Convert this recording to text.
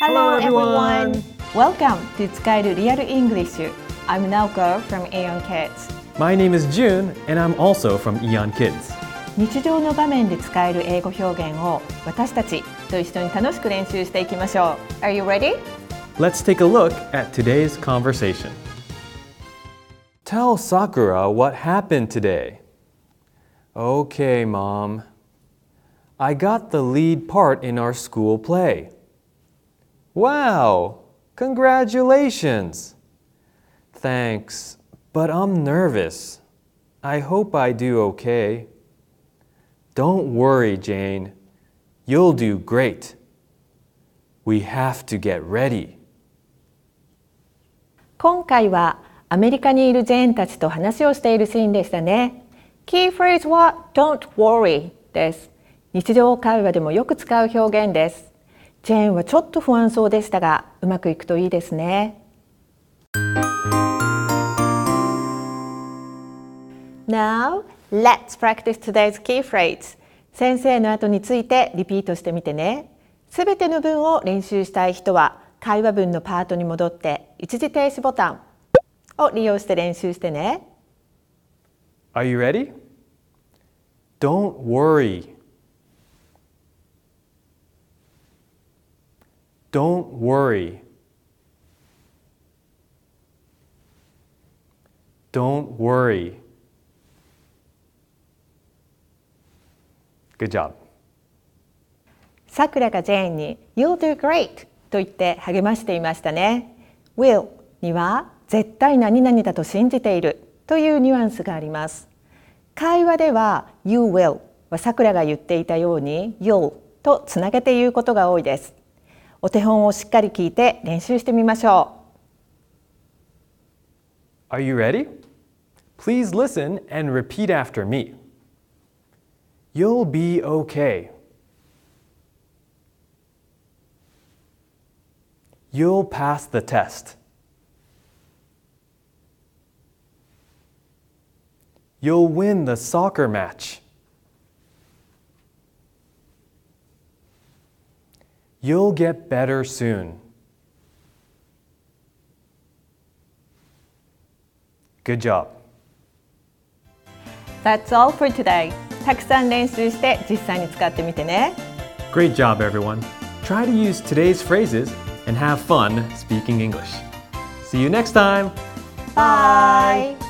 Hello, Hello everyone. everyone. Welcome to Tsukaeru Real English. I'm Naoko from Aeon Kids. My name is June and I'm also from Aeon Kids. 日常の場面で使える英語表現を私たちと一緒に楽しく練習していきましょう。Are you ready? Let's take a look at today's conversation. Tell Sakura what happened today. Okay, Mom. I got the lead part in our school play. Wow! Congratulations! Thanks, but I'm nervous. I hope I do okay. Don't worry, Jane. You'll do great. We have to get ready. 今回はアメリカにいるジェーンたちと話をしているシーンでしたね。Key phrase は Don't worry です。日常会話でもよく使う表現です。 ジェーンはちょっと不安そうでしたが、うまくいくといいですね。Now, let's practice today's key phrase. 先生の後についてリピートしてみてね。すべての文を練習したい人は、会話文のパートに戻って一時停止ボタンを利用して練習してね。Are you ready? Don't worry. Don't worry. Don't worry. Good job. さくらがジェーンに You'll do great と言って励ましていましたね。Will には絶対何々だと信じているというニュアンスがあります。会話では You will はさくらが言っていたように You'll とつなげて言うことが多いです。お手本をしっかり聞いて練習してみましょ Are you ready? Please listen and repeat after me. You'll be okay. You'll pass the test. You'll win the soccer match. You'll get better soon. Good job. う。That's all for today. たくさん練習して実際に使ってみてね。 Great job, everyone. Try to use today's phrases and have fun speaking English. See you next time. Bye!